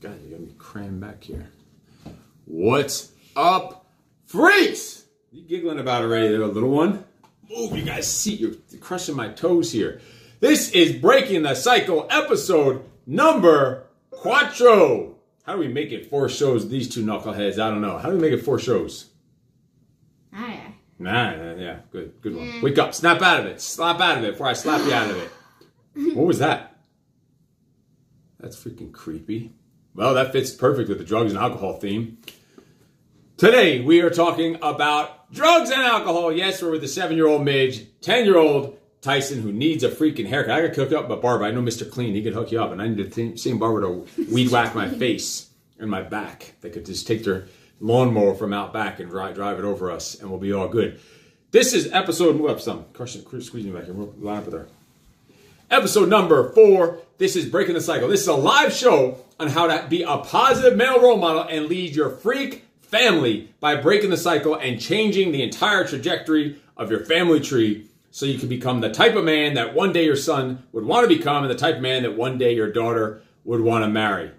God, you got me crammed back here. What's up, freaks? You giggling about already, there, little one? Move, you guys see, you're crushing my toes here. This is Breaking the Cycle episode number quattro. How do we make it four shows, these two knuckleheads? I don't know. How do we make it four shows? Ah, Nah, nah, yeah, good, good one. Wake up, snap out of it, slap out of it before I slap you out of it. What was that? That's freaking creepy. Well, that fits perfect with the drugs and alcohol theme. Today we are talking about drugs and alcohol. Yes, we're with the seven-year-old Midge, ten-year-old Tyson, who needs a freaking haircut. I got hooked up by Barber. I know Mr. Clean. He could hook you up, and I need the same barber to weed whack my face and my back. They could just take their lawnmower from out back and drive, drive it over us, and we'll be all good. This is episode. Move up some. Crushing, squeezing back here. Line up there. Episode number four. This is Breaking the Cycle. This is a live show on how to be a positive male role model and lead your freak family by breaking the cycle and changing the entire trajectory of your family tree so you can become the type of man that one day your son would want to become and the type of man that one day your daughter would want to marry.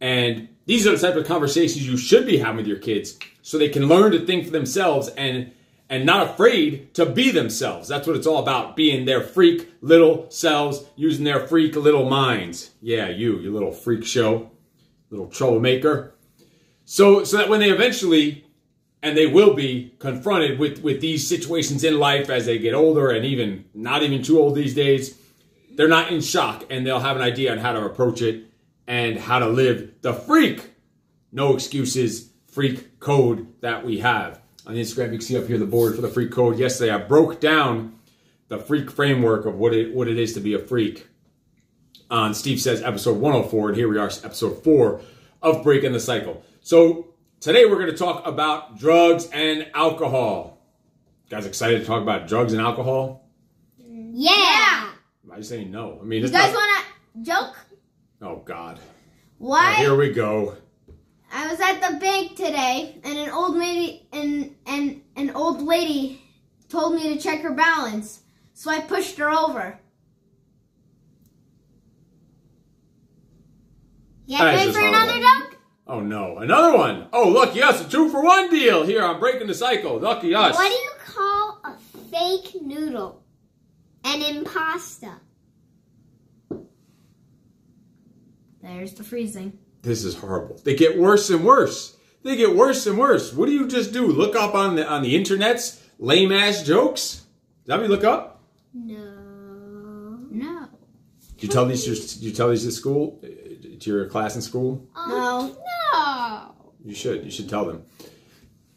And these are the type of conversations you should be having with your kids so they can learn to think for themselves and and not afraid to be themselves. That's what it's all about, being their freak little selves, using their freak little minds. Yeah, you, you little freak show, little troublemaker. So so that when they eventually and they will be confronted with with these situations in life as they get older and even not even too old these days, they're not in shock and they'll have an idea on how to approach it and how to live the freak, no excuses, freak code that we have. On Instagram, you can see up here the board for the freak code. Yesterday, I broke down the freak framework of what it, what it is to be a freak uh, on Steve Says episode 104. And here we are, episode four of Breaking the Cycle. So today we're going to talk about drugs and alcohol. You guys excited to talk about drugs and alcohol? yeah. Are you saying no? I mean, You guys not- want to joke? Oh, God. Why? Here we go. I was at the bank today, and an old lady and and an old lady told me to check her balance, so I pushed her over. Is ready for another joke? Oh no, another one. Oh, lucky us, a two for one deal here I'm Breaking the Cycle. Lucky us. What do you call a fake noodle? An impasta. There's the freezing. This is horrible. They get worse and worse. They get worse and worse. What do you just do? Look up on the on the internets lame ass jokes? Is that what you look up? No. No. Did you tell these? to- you tell these at school? Uh, To your class in school? No. No. You should. You should tell them.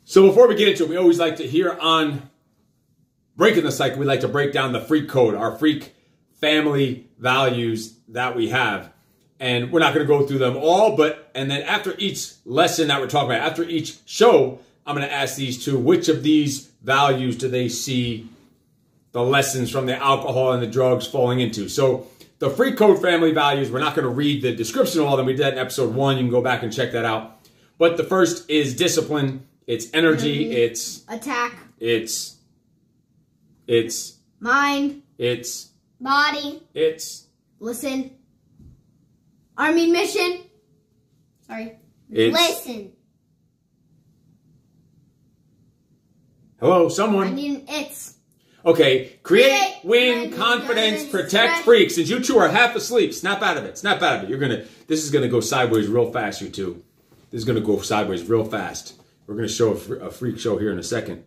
So before we get into it, we always like to hear on breaking the cycle. We like to break down the freak code, our freak family values that we have, and we're not going to go through them all. But and then after each lesson that we're talking about, after each show, I'm going to ask these two which of these values do they see the lessons from the alcohol and the drugs falling into. So the freak code family values, we're not going to read the description of all of them. We did that in episode one. You can go back and check that out. But the first is discipline. It's energy. Mm-hmm. It's Attack. it's it's Mind. it's Body. it's Listen. Army mission. Sorry. it's Listen. hello someone. need an it's. Okay, create, Create, win, win, confidence, confidence, protect, protect. freaks. Since you two are half asleep, snap out of it. Snap out of it. You're gonna. This is gonna go sideways real fast, you two. This is gonna go sideways real fast. We're gonna show a, fr- a freak show here in a second.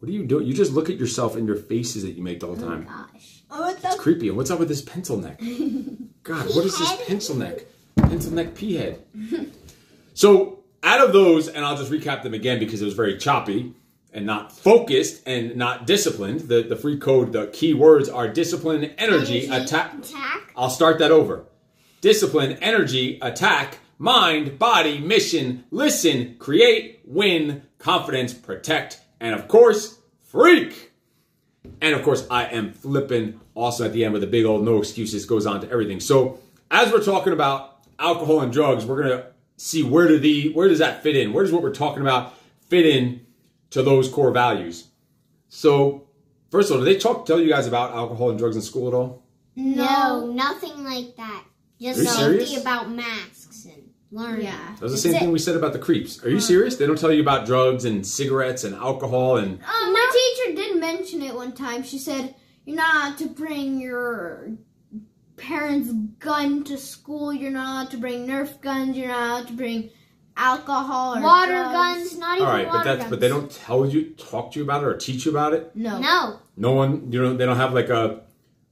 What are you doing? You just look at yourself and your faces that you make the oh whole time. Gosh. Oh, what It's creepy. And what's up with this pencil neck? God, what is this pencil neck? Pencil neck P head. so out of those, and I'll just recap them again because it was very choppy and not focused and not disciplined. The the freak code, the key words are discipline, energy, Energy, attack. Attack. I'll start that over. Discipline, energy, attack, mind, body, mission, listen, create, win, confidence, protect, and of course, freak. And of course, I am flipping also at the end with a big old no excuses goes on to everything. So as we're talking about alcohol and drugs, we're gonna see where do the where does that fit in? Where does what we're talking about fit in to those core values? So first of all, do they talk tell you guys about alcohol and drugs in school at all? No, nothing like that. Just Are safety serious? about masks and learning. Yeah. That was the That's same it. thing we said about the creeps. Are you serious? They don't tell you about drugs and cigarettes and alcohol and Um, my teacher did mention it one time. She said, You're not allowed to bring your parents' gun to school. You're not allowed to bring Nerf guns. You're not allowed to bring alcohol or Water drugs." guns, not even all right, water but that's guns. but they don't tell you, talk to you about it or teach you about it. No. No. No one, you know, they don't have like a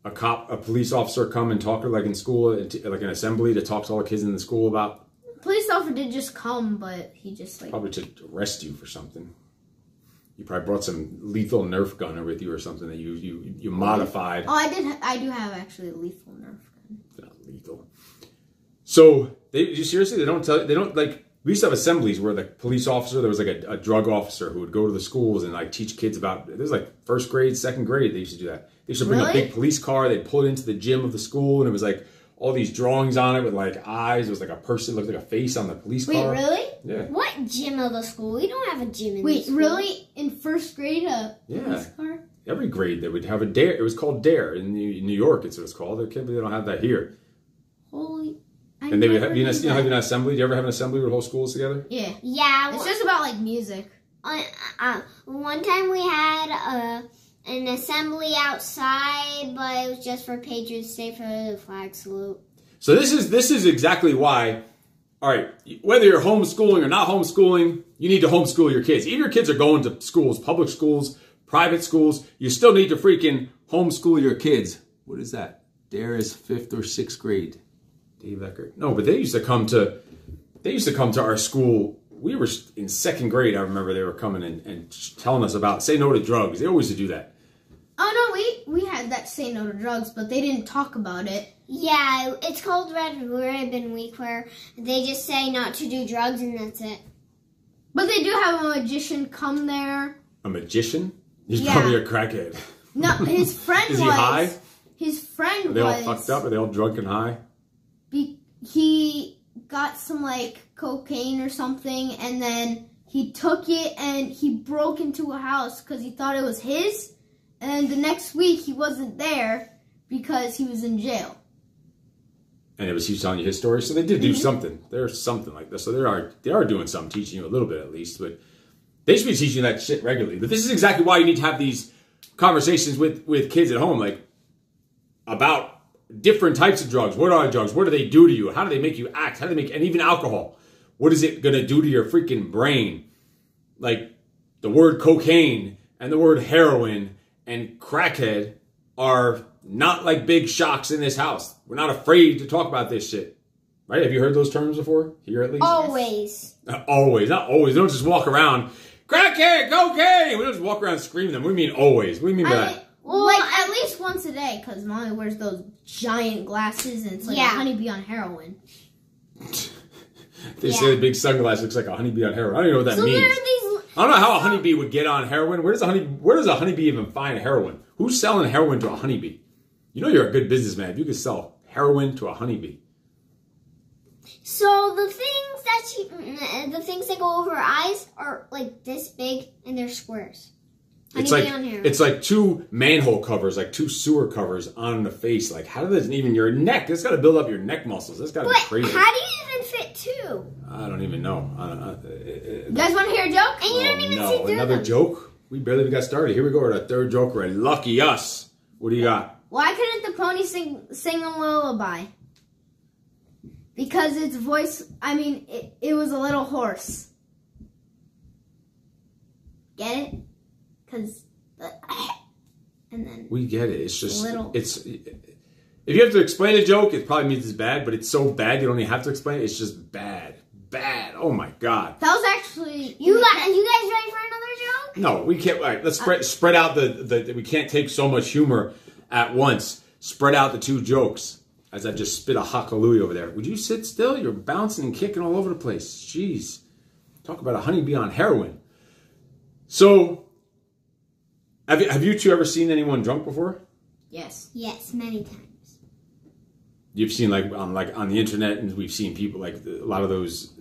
a cop, a police officer come and talk to like in school, like an assembly to talk to all the kids in the school about Police officer did just come, but he just like. probably to arrest you for something. You probably brought some lethal Nerf gunner with you or something that you you you modified. Oh, I did. Ha- I do have actually a lethal Nerf gun. not lethal. So they you seriously they don't tell they don't like we used to have assemblies where the police officer there was like a, a drug officer who would go to the schools and like teach kids about was like first grade second grade they used to do that they used to bring a big police car they'd pull it into the gym of the school and it was like all these drawings on it with like eyes it was like a person looked like a face on the police Wait, car really? yeah What gym of the school? We don't have a gym in the Wait, school. really? In first grade, a Yeah. police car? every grade they would have a D.A.R.E. it was called D.A.R.E. in New, York it's what it's called I can't believe they don't have that here Holy. I and they would have you know, you know have an assembly do you ever have an assembly with whole schools together Yeah. Yeah. It's wh- just about like music. uh, uh, one time we had uh, an assembly outside, but it was just for Patriots Day for the flag salute. So this is this is exactly why. All right, whether you're homeschooling or not homeschooling, you need to homeschool your kids. Even your kids are going to schools, public schools, private schools. You still need to freaking homeschool your kids. What is that? D.A.R.E. is fifth or sixth grade. Dave Eckert. No, but they used to come to. They used to come to our school. We were in second grade. I remember they were coming and, and telling us about say no to drugs. They always do that. Oh no, we we had that say no to drugs, but they didn't talk about it. Yeah, it's called Red Ribbon Week, where they just say not to do drugs and that's it. But they do have a magician come there. A magician. He's Yeah. probably a crackhead. No, his friend Is he high? His friend Are they all fucked up? Are they all drunk and high? Be, he got some like cocaine or something, and then he took it and he broke into a house because he thought it was his. And the next week he wasn't there because he was in jail. and it was he telling you his story. So they did do Mm-hmm. something. There's something like this. So they are they are doing something, teaching you a little bit at least. But they should be teaching that shit regularly. But this is exactly why you need to have these conversations with with kids at home, like about different types of drugs. What are drugs? What do they do to you? How do they make you act? How do they make and even alcohol? What is it gonna do to your freaking brain? Like the word cocaine and the word heroin and crackhead are not like big shocks in this house. We're not afraid to talk about this shit. Right? Have you heard those terms before? Here at least? Always. Not uh, always, not always. They don't just walk around, crackhead, cocaine. We don't just walk around screaming them. We mean always? What do you mean by I that? mean, well, like at least once a day, because mommy wears those giant glasses and it's like Yeah. a honeybee on heroin. They Yeah. say the big sunglass looks like a honeybee on heroin. I don't even know what that So means. There are these. I don't know how a honeybee would get on heroin. Where does a honey? Where does a honeybee even find heroin? Who's selling heroin to a honeybee? You know you're a good businessman if you could sell heroin to a honeybee. So the things that you, mm, the things that go over our eyes are like this big and they're squares. It's like it's like two manhole covers, like two sewer covers on the face. Like how does even your neck? That's got to build up your neck muscles. That's got to be crazy. how do you two? I don't even know. I don't, I, uh, You guys want to hear a joke? Oh, and you don't oh, even no, see through another them. joke. We barely even got started. Here we go with our third joke. Right, lucky us. What do you got? Why couldn't the pony sing sing a lullaby? Because its voice, I mean, it, it was a little hoarse. Get it? Because, and then We get it. It's just Little. it's. If you have to explain a joke, it probably means it's bad. But it's so bad you don't even have to explain it. It's just bad, bad. Oh my god. that was actually You got? You guys ready for another joke? No, we can't. All right, let's spread spread out the, the. We can't take so much humor at once. Spread out the two jokes. As I just spit a hockalooey over there. Would you sit still? You're bouncing and kicking all over the place. Jeez. Talk about a honeybee on heroin. So, have you, have you two ever seen anyone drunk before? yes. Yes, many times. You've seen like on like on the internet, and we've seen people like a lot of those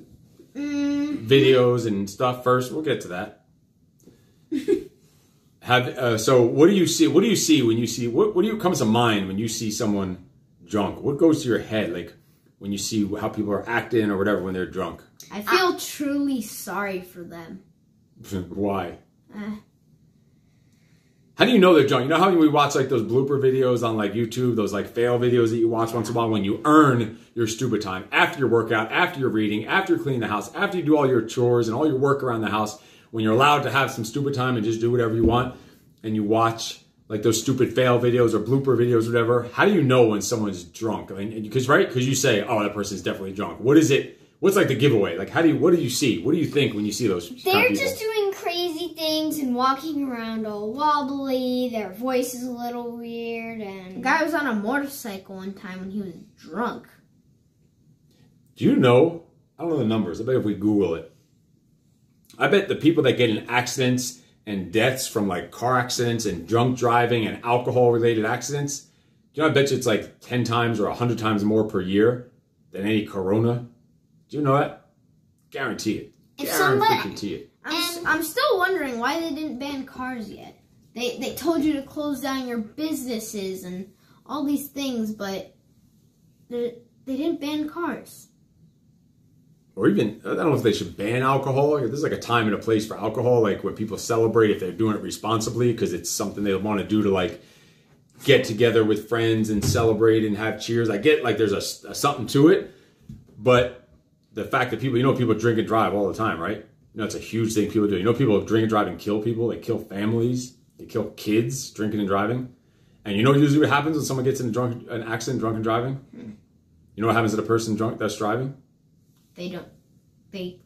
Mm, videos and stuff. First, we'll get to that. Have uh, so? What do you see? What do you see when you see? What what do you comes to mind when you see someone drunk? What goes to your head? Like, when you see how people are acting or whatever when they're drunk? I feel truly sorry for them. Why? Uh, How do you know they're drunk? You know how we watch like those blooper videos on like YouTube, those like fail videos that you watch once in a while when you earn your stupid time after your workout, after your reading, after you clean the house, after you do all your chores and all your work around the house, when you're allowed to have some stupid time and just do whatever you want, and you watch like those stupid fail videos or blooper videos, or whatever. How do you know when someone's drunk? Because right, because you say, "Oh, that person's definitely drunk." What is it? What's like the giveaway? Like, how do you? What do you see? What do you think when you see those? They're people? just doing things and walking around all wobbly. Their voice is a little weird, the and guy was on a motorcycle one time when he was drunk. Do you know? I don't know the numbers. I bet if we Google it, I bet the people that get in accidents and deaths from like car accidents and drunk driving and alcohol related accidents, you know, I bet you it's like 10 times or 100 times more per year than any corona. Do you know that? Guarantee it. If somebody- Guarantee it. I'm, I'm still wondering why they didn't ban cars yet. They they told you to close down your businesses and all these things, but they, they didn't ban cars. Or even, I don't know if they should ban alcohol. There's like a time and a place for alcohol, like when people celebrate if they're doing it responsibly because it's something they want to do to like get together with friends and celebrate and have cheers. I get like there's a, a something to it, but the fact that people, you know, people drink and drive all the time, right? You know, it's a huge thing people do. You know, people drink and drive and kill people. They kill families. They kill kids drinking and driving. And you know usually what happens when someone gets in a drunk, an accident, drunk and driving? You know what happens to the person drunk that's driving? They don't. They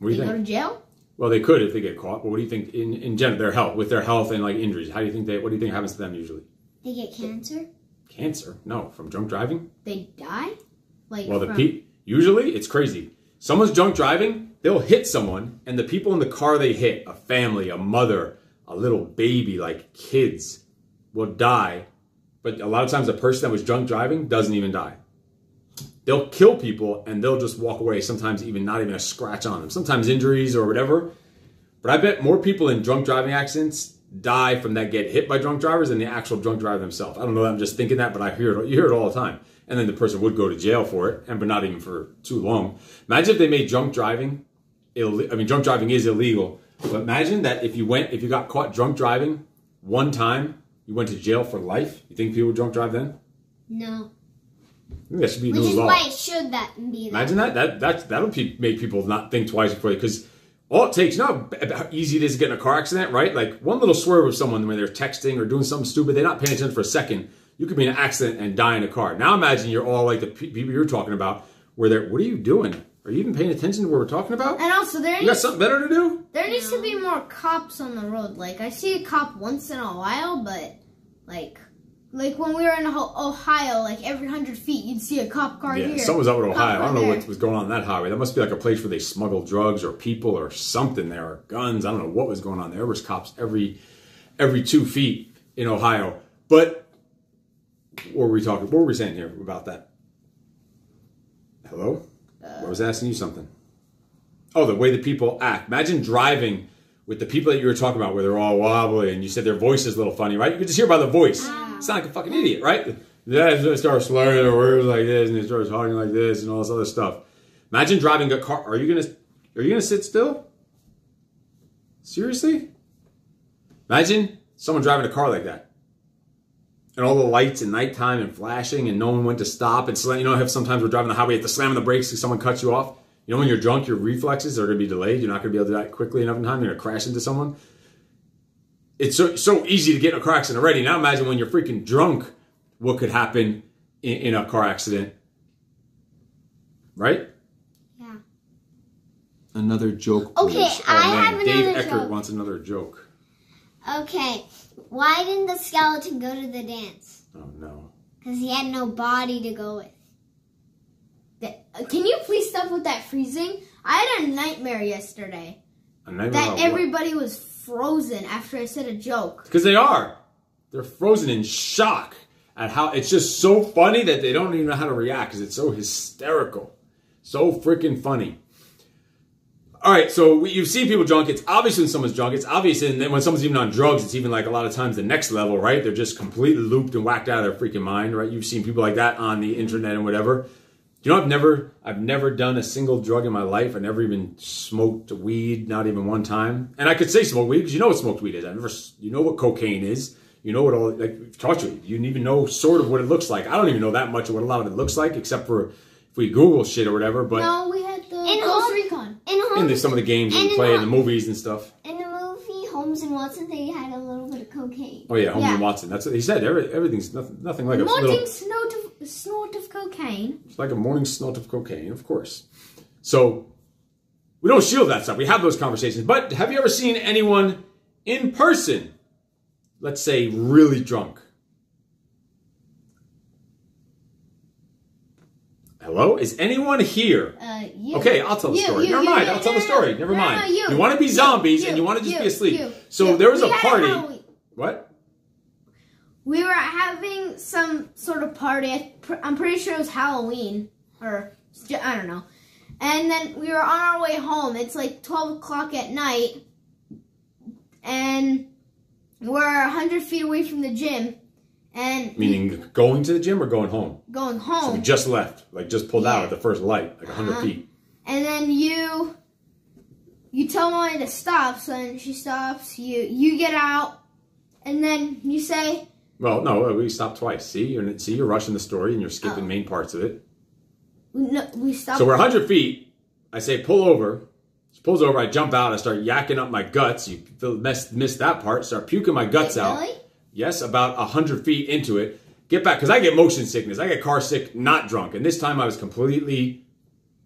What do they you go to jail. Well, they could if they get caught. But what do you think in in general their health with their health and like injuries? How do you think they? What do you think happens to them usually? they get cancer. Cancer? No, from drunk driving. They die. Like Well, the from, pe- usually it's crazy. Someone's drunk driving, they'll hit someone, and the people in the car they hit, a family, a mother, a little baby, like kids, will die. But a lot of times, the person that was drunk driving doesn't even die. They'll kill people and they'll just walk away. Sometimes even not even a scratch on them. Sometimes injuries or whatever. But I bet more people in drunk driving accidents die from that get hit by drunk drivers than the actual drunk driver themselves. I don't know. I'm just thinking that, but I hear it. You hear it all the time. And then the person would go to jail for it, and but not even for too long. Imagine if they made drunk driving. Ill- I mean, drunk driving is illegal. But imagine that if you went, if you got caught drunk driving one time, you went to jail for life. You think people would drunk drive then? No, that should be which is law. why it should that be that. Imagine that. That that that'll pe- make people not think twice before because all it takes. You know how easy it is to get in a car accident, right? Like one little swerve of someone when they're texting or doing something stupid, they're not paying attention for a second. You could be in an accident and die in a car. Now imagine you're all like the people you're talking about, where they're. What are you doing? Are you even paying attention to what we're talking about? And also there You got something better to do? there needs to be more cops on the road. Like I see a cop once in a while, but like like when we were in Ohio, like every hundred feet you'd see a cop car Yeah, here. someone's out in Ohio. I don't know there. what was going on on that highway. That must be like a place where they smuggle drugs or people or something there, or guns. I don't know what was going on there. There was cops every every two feet in Ohio. But what were we talking? What were we saying here about that? Hello, I was asking you something. Oh, the way the people act. Imagine driving with the people that you were talking about, where they're all wobbly, and you said their voice is a little funny, right? You could just hear by the voice. Ah. It's not like a fucking idiot, right? Yeah, they start slurring their words like this, and they start talking like this, and all this other stuff. Imagine driving a car. Are you gonna? Are you gonna sit still? Seriously? Imagine someone driving a car like that, and all the lights and nighttime and flashing, and no one went to stop. And slam, you know, how sometimes we're driving the highway, you have to slam on the brakes because someone cuts you off. You know, when you're drunk, your reflexes are going to be delayed. You're not going to be able to do that quickly enough in time. You're going to crash into someone. It's so so easy to get in a car accident already. Now imagine when you're freaking drunk, what could happen in, in a car accident, right? Yeah. Another joke. Okay, please. I man, have Dave another Eckert joke. wants another joke. Okay, why didn't the skeleton go to the dance? Oh no. Because he had no body to go with. Uh, Can you please stop with that freezing? I had a nightmare yesterday A nightmare that about what? everybody was frozen after I said a joke. Because they are. They're frozen in shock at how it's just so funny that they don't even know how to react because it's so hysterical. So freaking funny. All right, so we, you've seen people drunk. It's obvious when someone's drunk. It's obvious, and then when someone's even on drugs, it's even like a lot of times the next level, right? They're just completely looped and whacked out of their freaking mind, right? You've seen people like that on the internet and whatever. You know, I've never, I've never done a single drug in my life. I never even smoked weed, not even one time. And I could say smoke weed because you know what smoked weed is. I never, you know what cocaine is. You know what all like taught you. You even know sort of what it looks like. I don't even know that much of what a lot of it looks like, except for if we Google shit or whatever. But No, we had In Ghost Home- Recon. In, Holmes, in the, some of the games and we play in the movies and stuff. in the movie Holmes and Watson, they had a little bit of cocaine. Oh yeah, Holmes Yeah. and Watson. That's what he said. Every, everything's nothing, nothing like a Morning little, snort of, snort of cocaine. it's like a morning snort of cocaine, of course. So we don't shield that stuff. We have those conversations. But have you ever seen anyone in person, let's say, really drunk? Hello, is anyone here? Uh, you. Okay, I'll tell the You, story. you, Never mind, you, I'll tell the story. Never mind. you. want to be zombies and you, want to just be asleep. so there was We a party. Halloween- What? We were having some sort of party. I'm pretty sure it was Halloween, or I don't know. And then we were on our way home. It's like 12 o'clock at night, and we're 100 feet away from the gym, and Meaning going to the gym or going home? going home. So we just left, like just pulled out at the first light, like 100 Uh-huh. feet. and then you you tell mommy to stop so then she stops you you get out and then you say Well, no, we stopped twice. See, you're see, you're rushing the story and you're skipping Oh. main parts of it. no, we stop So we're 100 feet. I say pull over. She pulls over. I jump out. I start yakking up my guts. You feel- missed missed that part. Start puking my guts Wait, out. really? Yes, about 100 feet into it. Get back, because I get motion sickness. I get car sick, not drunk. And this time I was completely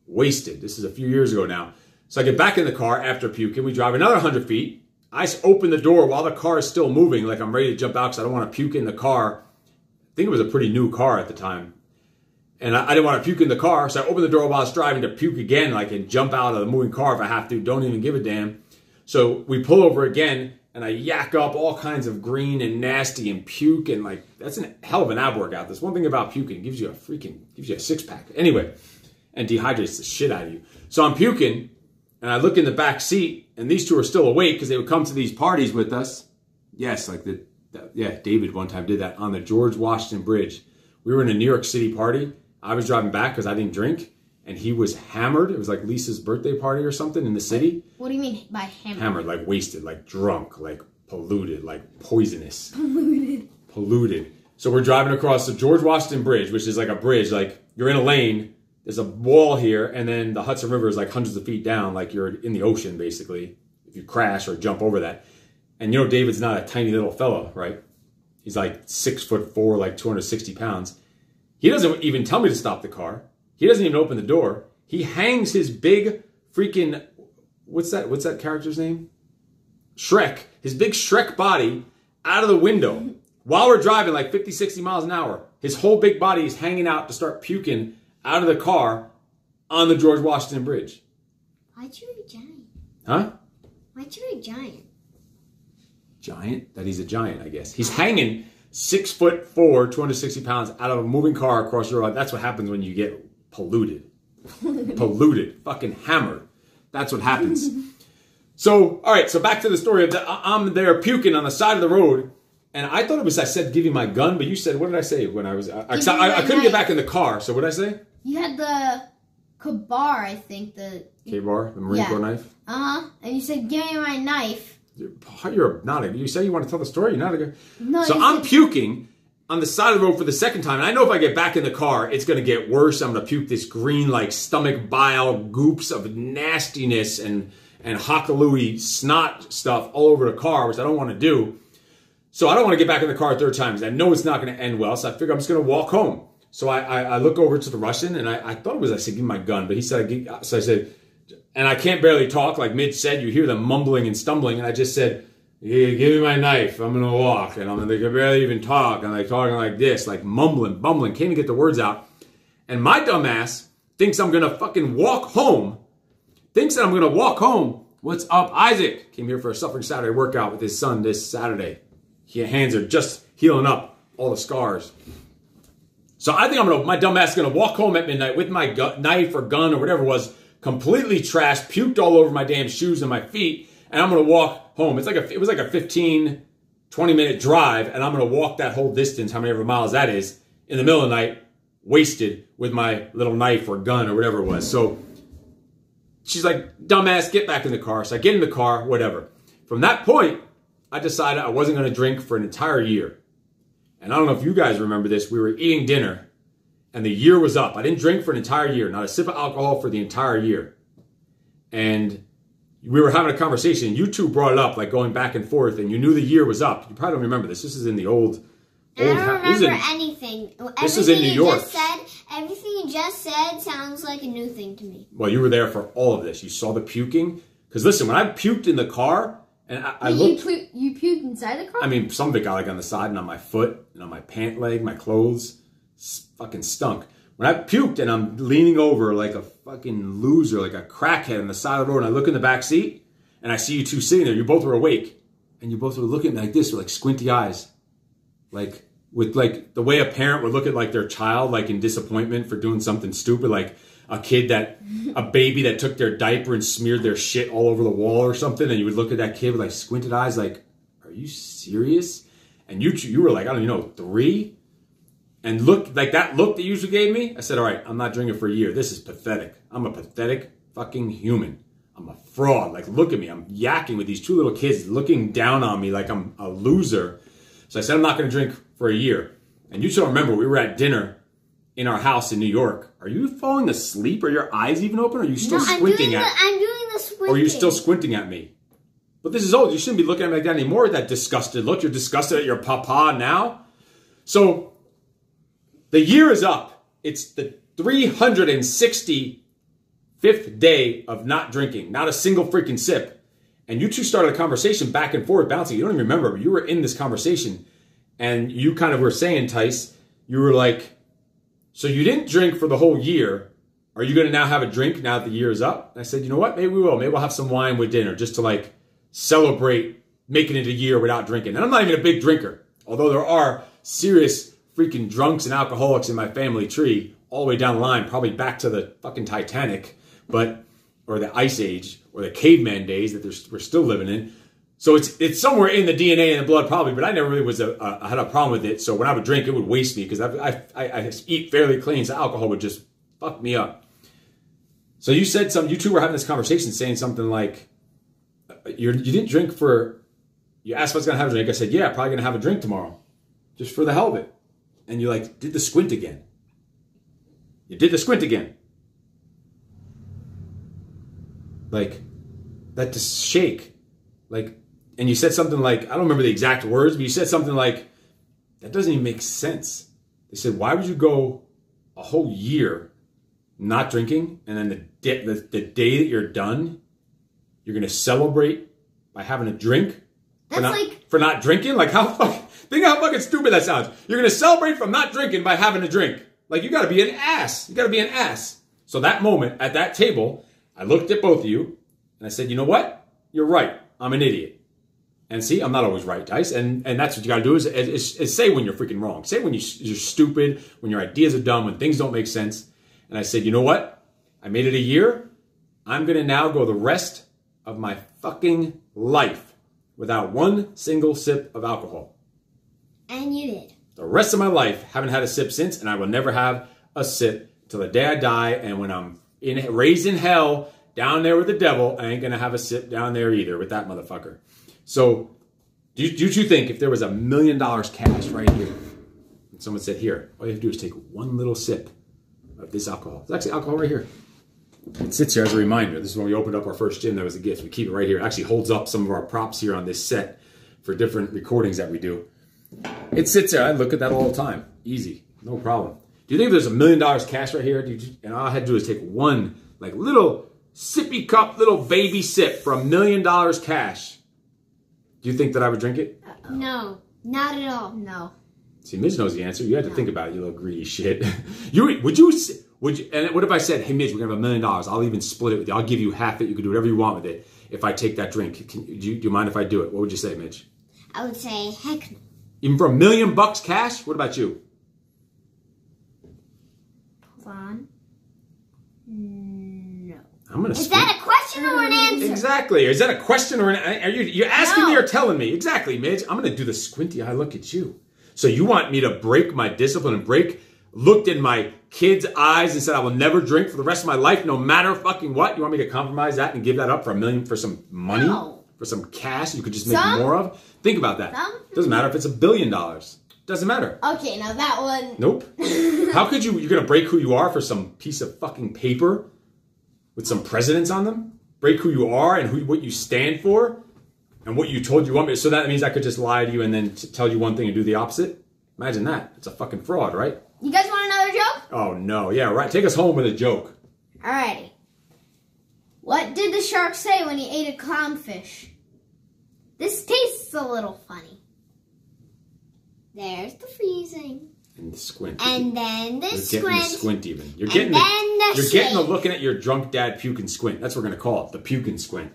wasted. This is a few years ago now. So I get back in the car after puking. We drive another 100 feet. I open the door while the car is still moving, like I'm ready to jump out because I don't want to puke in the car. I think it was a pretty new car at the time. And I, I didn't want to puke in the car, so I open the door while I was driving to puke again, like and jump out of the moving car if I have to. Don't even give a damn. So we pull over again, and I yak up all kinds of green and nasty and puke, and like that's a hell of an ab workout. This one thing about puking gives you a freaking gives you a six pack. Anyway, and dehydrates the shit out of you. So I'm puking, and I look in the back seat, and these two are still awake because they would come to these parties with us. Yes, like the, the yeah, David one time did that on the George Washington Bridge. We were in a New York City party. I was driving back because I didn't drink, and he was hammered. It was like Lisa's birthday party or something in the city. what do you mean by hammer Hammered, like wasted, like drunk, like polluted, like poisonous polluted polluted. So we're driving across the George Washington Bridge, which is like a bridge, like you're in a lane, there's a wall here, and then the Hudson River is like hundreds of feet down, like you're in the ocean basically, if you crash or jump over that. And you know, David's not a tiny little fellow, right? He's like six foot four, like 260 pounds. He doesn't even tell me to stop the car. He doesn't even open the door. He hangs his big freaking, what's that? What's that character's name? Shrek, his big Shrek body out of the window while we're driving like 50, 60 miles an hour. His whole big body is hanging out to start puking out of the car on the George Washington Bridge. Why'd you a giant? Huh? Why'd you a giant? Giant? That he's a giant, I guess. He's hanging six foot four, 260 pounds out of a moving car across the road. That's what happens when you get polluted. polluted. Fucking hammered. That's what happens. so, all right, so back to the story of the, I- I'm there puking on the side of the road. And I thought it was I said give you my gun, but you said what did I say when I was I, I, I, I couldn't get back in the car. So what did I say? you had the Ka-Bar i think the Ka-Bar, the Marine Yeah. Corps knife. uh-huh and you said give me my knife You're, you're not a. You say you want to tell the story. You're not a good. no So I'm said- puking on the side of the road for the second time. And I know if I get back in the car, it's going to get worse. I'm going to puke this green, like stomach bile goops of nastiness and and hockalooey snot stuff all over the car, which I don't want to do. So I don't want to get back in the car a third time I know it's not going to end well. So I figure I'm just going to walk home. So I, I, I look over to the Russian and I, I thought it was I said give me my gun, but he said so I said, and I can't barely talk like mid said. You hear them mumbling and stumbling, and I just said, yeah, "Give me my knife. I'm gonna walk." And I'm they can barely even talk, and like talking like this, like mumbling, bumbling, can't even get the words out. And my dumbass thinks I'm gonna fucking walk home. Thinks that I'm gonna walk home. What's up, Isaac? Came here for a Suffering Saturday workout with his son this Saturday. His hands are just healing up all the scars. So I think I'm gonna, my dumbass is gonna walk home at midnight with my gu- knife or gun or whatever it was, completely trashed, puked all over my damn shoes and my feet, and I'm gonna walk home. It's like a, it was like a 15, 20 minute drive, and I'm gonna walk that whole distance, how many ever miles that is, in the middle of the night, wasted with my little knife or gun or whatever it was. So she's like, dumbass, get back in the car. So I get in the car, whatever. From that point, I decided I wasn't gonna drink for an entire year. And I don't know if you guys remember this, we were eating dinner and the year was up. I didn't drink for an entire year, not a sip of alcohol for the entire year. And we were having a conversation. You two brought it up, like going back and forth, and you knew the year was up. You probably don't remember this. This is in the old. old I don't ha- remember this is in- anything. this is in New you York. Said, everything you just said sounds like a new thing to me. well, you were there for all of this. You saw the puking. Because listen, when I puked in the car, and I, I you, looked. pu- you puked inside the car? I mean, some of it got like on the side and on my foot and on my pant leg, my clothes. Fucking stunk. When I puked and I'm leaning over like a fucking loser, like a crackhead on the side of the road, and I look in the back seat and I see you two sitting there. You both were awake, and you both were looking at me like this with like squinty eyes, like with like the way a parent would look at like their child, like in disappointment for doing something stupid, like a kid that a baby that took their diaper and smeared their shit all over the wall or something, and you would look at that kid with like squinted eyes, like, "Are you serious?" And you you were like, I don't even know, three, and look like that look that you usually gave me. I said, "All right, I'm not drinking for a year. This is pathetic. I'm a pathetic fucking human. I'm a fraud. Like, look at me. I'm yakking with these two little kids looking down on me like I'm a loser." So I said, I'm not going to drink for a year. And you still remember we were at dinner in our house in New York. Are you falling asleep? Are your eyes even open? Are you still no, I'm squinting doing at the, I'm doing the squinting. Or are you still squinting at me? But this is old. You shouldn't be looking at me like that anymore. That disgusted look. You're disgusted at your papa now. So the year is up. It's the 365th day of not drinking, not a single freaking sip. And you two started a conversation back and forth, bouncing. You don't even remember. But you were in this conversation, and you kind of were saying, Tice, you were like, so you didn't drink for the whole year. Are you going to now have a drink now that the year is up? And I said, you know what? Maybe we will. Maybe we'll have some wine with dinner just to like celebrate making it a year without drinking. And I'm not even a big drinker, although there are serious freaking drunks and alcoholics in my family tree all the way down the line, probably back to the fucking Titanic, but or the Ice Age or the caveman days that we're still living in. So it's it's somewhere in the DNA and the blood probably, but I never really was a, had a problem with it. So when I would drink, it would waste me because I, I I I eat fairly clean, so alcohol would just fuck me up. So you said some. You two were having this conversation, saying something like, uh, "You're you didn't drink for." You asked was gonna have a drink. I said, "Yeah, probably gonna have a drink tomorrow, just for the hell of it." And you like did the squint again. You did the squint again. Like that just shake, like, and you said something like I don't remember the exact words, but you said something like, "That doesn't even make sense." They said, "Why would you go a whole year not drinking, and then the day, the, the day that you're done, you're gonna celebrate by having a drink for not like- for not drinking? Like how fuck, think how fucking stupid that sounds. You're gonna celebrate from not drinking by having a drink. Like you gotta be an ass. You gotta be an ass. So that moment at that table, I looked at both of you and I said, you know what? You're right. I'm an idiot. And see, I'm not always right, Dice. And and that's what you got to do is, is, is say when you're freaking wrong. Say when you, you're stupid, when your ideas are dumb, when things don't make sense. And I said, you know what? I made it a year. I'm going to now go the rest of my fucking life without one single sip of alcohol. And you did. The rest of my life, haven't had a sip since, and I will never have a sip till the day I die. And when I'm in raised in hell down there with the devil, I ain't gonna have a sip down there either with that motherfucker. So, do you, do you think if there was a million dollars cash right here, and someone said, "Here, all you have to do is take one little sip of this alcohol." It's actually alcohol right here. It sits here as a reminder. This is when we opened up our first gym. That was a gift. We keep it right here. It actually holds up some of our props here on this set for different recordings that we do. It sits there. I look at that all the time. Easy, no problem. Do you think if there's a million dollars cash right here? You, and all I had to do is take one like little sippy cup, little baby sip for a million dollars cash. Do you think that I would drink it? No, not at all. No. See, Midge knows the answer. You had to think about it, you little greedy shit. you would you would you? And what if I said, "Hey, Midge, we're gonna have a million dollars. I'll even split it with you. I'll give you half it. You can do whatever you want with it. If I take that drink, can, do, you, do you mind if I do it? What would you say, Midge? I would say heck no. Even for a million bucks cash? What about you? Hold on. No. I'm gonna. Is squint. that a question or an answer? Exactly. Is that a question or an? Are you you asking me or telling me? Exactly, Midge. I'm gonna do the squinty eye look at you. So you want me to break my discipline and break? Looked in my kid's eyes and said I will never drink for the rest of my life, no matter fucking what. You want me to compromise that and give that up for a million for some money, No. For some cash you could just make Some- more of? Think about that. Some- Doesn't matter if it's a billion dollars. Doesn't matter. Okay, now that one. Nope. How could you? You're gonna break who you are for some piece of fucking paper with some presidents on them? Break who you are and who what you stand for, and what you told you want me. So that means I could just lie to you and then t- tell you one thing and do the opposite. Imagine that. It's a fucking fraud, right? You guys want another joke? Oh no. Yeah, right. Take us home with a joke. Alrighty. What did the shark say when he ate a clownfish? This tastes a little funny. There's the freezing. And the squint. And then the you're getting squint. the squint even. You're And getting then the, the you're getting the looking at your drunk dad puking squint. That's what we're gonna call it. The puking squint.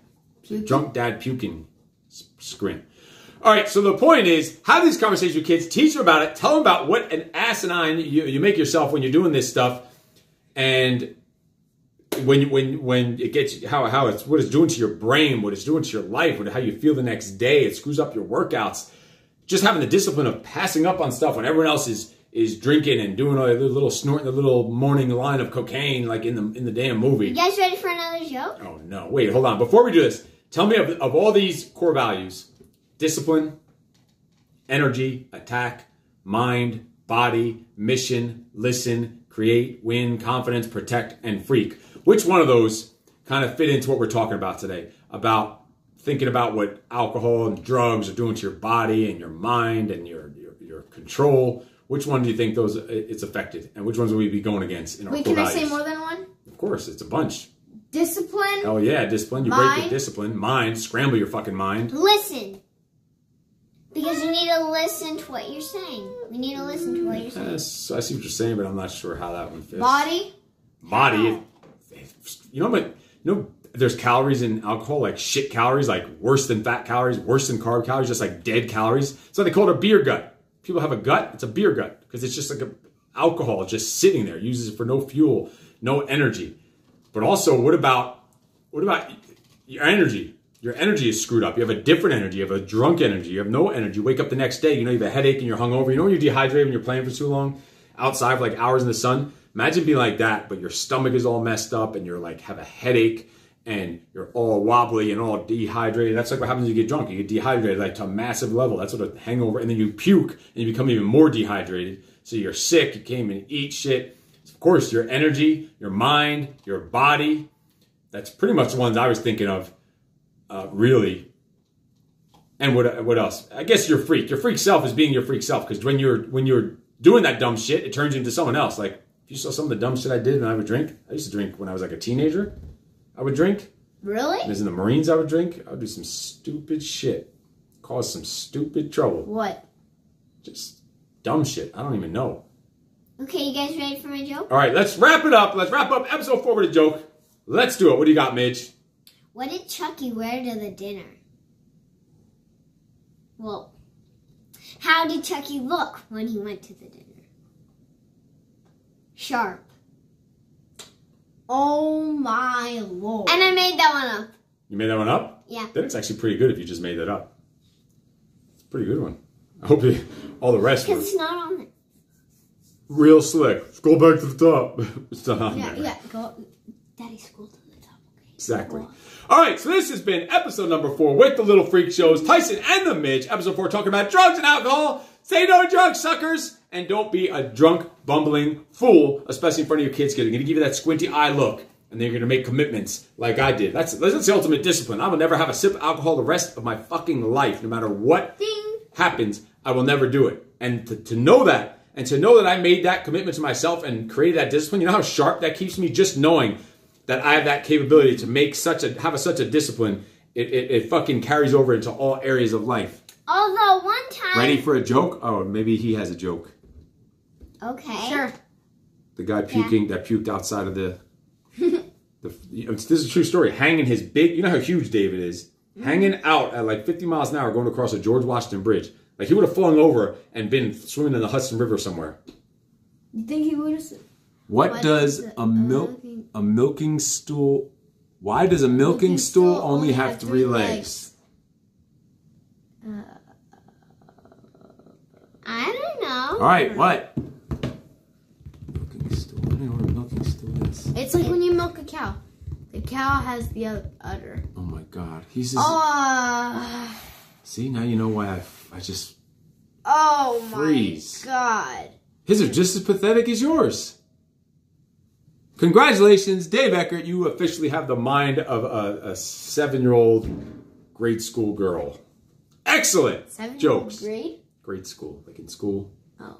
Drunk dad puking squint. All right. So the point is, have these conversations with kids. Teach them about it. Tell them about what an asinine you, you make yourself when you're doing this stuff, and when when when it gets how how it's what it's doing to your brain, what it's doing to your life, what how you feel the next day. It screws up your workouts. Just having the discipline of passing up on stuff when everyone else is is drinking and doing all the little snorting the little morning line of cocaine like in the in the damn movie. You guys ready for another joke? Oh no! Wait, hold on. Before we do this, tell me of, of all these core values: discipline, energy, attack, mind, body, mission, listen, create, win, confidence, protect, and freak. Which one of those kind of fit into what we're talking about today? About thinking about what alcohol and drugs are doing to your body and your mind and your your, your control. Which one do you think those it's affected, and which ones will we be going against in our Wait, core can I say more than one? Of course, it's a bunch. Discipline. Oh yeah, discipline. You break Mind. your discipline. Mind. Scramble your fucking mind. Listen. Because you need to listen to what you're saying. We need to listen to what you're saying. Yes, I see what you're saying, but I'm not sure how that one fits. Body. Body. You know, but you know, there's calories in alcohol, like shit calories, like worse than fat calories, worse than carb calories, just like dead calories. So they call it a beer gut. People have a gut. It's a beer gut because it's just like a alcohol just sitting there, uses it for no fuel, no energy. But also, what about what about your energy? Your energy is screwed up. You have a different energy. You have a drunk energy. You have no energy. You wake up the next day, you know, you have a headache and you're hungover. You know when you're dehydrated and you're playing for too long outside for like hours in the sun? Imagine being like that, but your stomach is all messed up and you're like have a headache and you're all wobbly and all dehydrated. That's like what happens when you get drunk. You get dehydrated like to a massive level. That's what a hangover, and then you puke and you become even more dehydrated. So you're sick. You can't even eat shit. Of course, your energy, your mind, your body. That's pretty much the ones I was thinking of, uh, really. And what what else? I guess your freak. Your freak self is being your freak self because when you're when you're doing that dumb shit, it turns you into someone else. Like if you saw some of the dumb shit I did when I would drink. I used to drink when I was like a teenager. I would drink. Really? As in the Marines, I would drink. I would do some stupid shit, cause some stupid trouble, What? just dumb shit. I don't even know. Okay, you guys ready for my joke? All right, let's wrap it up. Let's wrap up episode four with a joke. Let's do it. What do you got, Midge? What did Chucky wear to the dinner? Well, how did Chucky look when he went to the dinner? Sharp. Oh my lord. And I made that one up. You made that one up? Yeah. Then it's actually pretty good if you just made that up. It's a pretty good one. I hope you, all the rest were Because it's not on it. real slick. Go back to the top. it's not on yeah, there. yeah. Go. Daddy school to the top. Okay. Exactly. All right, so this has been episode number four with the Little Freak Shows, Tyson and the Midge. Episode four talking about drugs and alcohol. Say no to drugs, suckers, and don't be a drunk, bumbling fool, especially in front of your kids. They're going to give you that squinty eye look, and they're going to make commitments like I did. That's that's the ultimate discipline. I will never have a sip of alcohol the rest of my fucking life, no matter what Ding. happens. I will never do it. And to, to know that, and to know that I made that commitment to myself and created that discipline, you know how sharp that keeps me just knowing that I have that capability to make such a have a, such a discipline. It, it, it fucking carries over into all areas of life. Although one time. Ready for a joke? Oh, maybe he has a joke. Okay. Sure. The guy puking that puked outside of the. the this is a true story. Hanging his big, you know how huge David is. Mm-hmm. Hanging out at like 50 miles an hour, going across a George Washington Bridge. Like he would have fallen over and been swimming in the Hudson River somewhere. You think he would have? What, What does a milk milking- a milking stool Why does a milking Milking stool stool only have three legs? Uh, I don't know. All right, what? Milking stool. I don't know what a milking It's like when you milk a cow. The cow has the udder. Oh my God, he's just. Oh, See, now you know why I, I just. oh my god. His are just as pathetic as yours. Congratulations, Dave Eckert. You officially have the mind of a, a seven-year-old grade school girl. Excellent Seven jokes. grade? Grade school, like in school. Oh.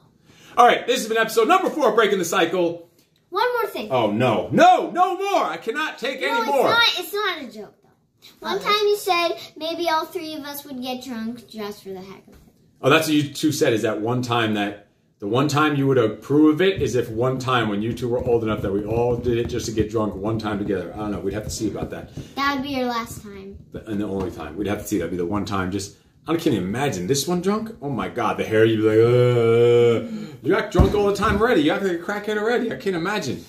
All right, this has been episode number four of Breaking the Cycle. One more thing. Oh no, no, no more! I cannot take no, any it's more. not. It's not a joke though. One time you said maybe all three of us would get drunk just for the heck of it. Oh, that's what you two said. Is that one time that the one time you would approve of it is if one time when you two were old enough that we all did it just to get drunk one time together. I don't know. We'd have to see about that. That would be your last time. And the only time we'd have to see that'd be the one time. Just I can't even imagine this one drunk. Oh my god, the hair. You'd be like, uh, you act drunk all the time already. You act like a crackhead already. I can't imagine.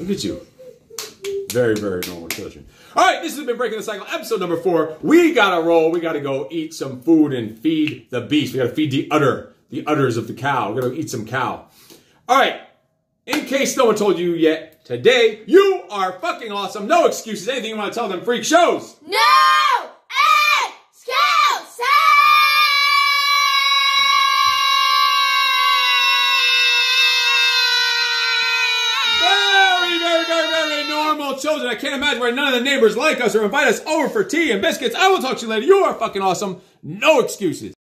Look at you. Very, very normal children. All right, this has been Breaking the Cycle, episode number four. We gotta roll. We gotta go eat some food and feed the beast. We gotta feed the udder, the udders of the cow. We gotta eat some cow. All right, in case no one told you yet, today you are fucking awesome. No excuses. Anything you want to tell them, freak shows. No! Children. I can't imagine why none of the neighbors like us or invite us over for tea and biscuits. I will talk to you later. You are fucking awesome. No excuses.